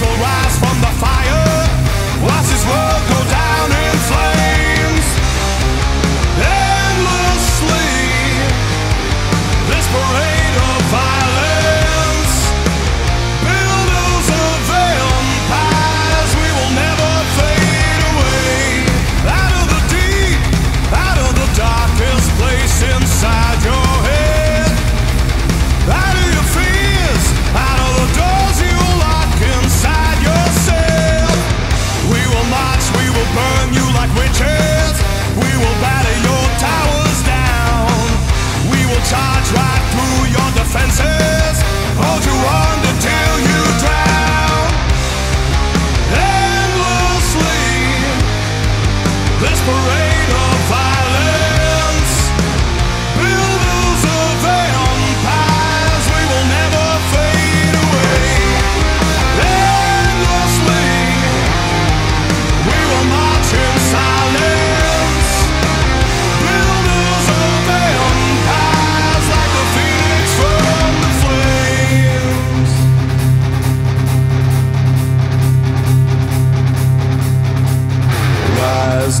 alright Charge right through your defenses.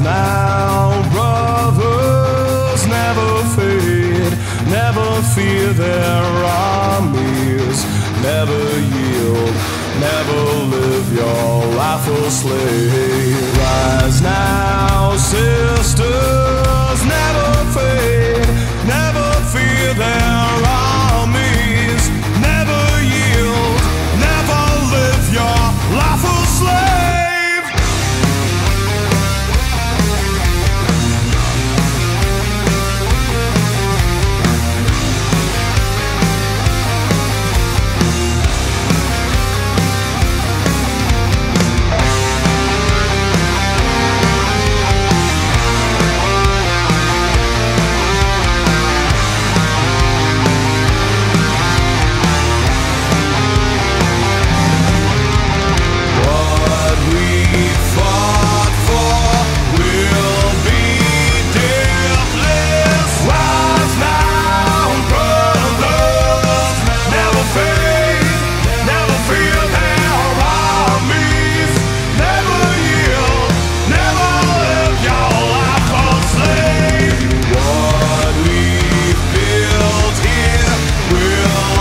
Now, brothers, never fade, never fear their armies, never yield, never live your life a slave. oh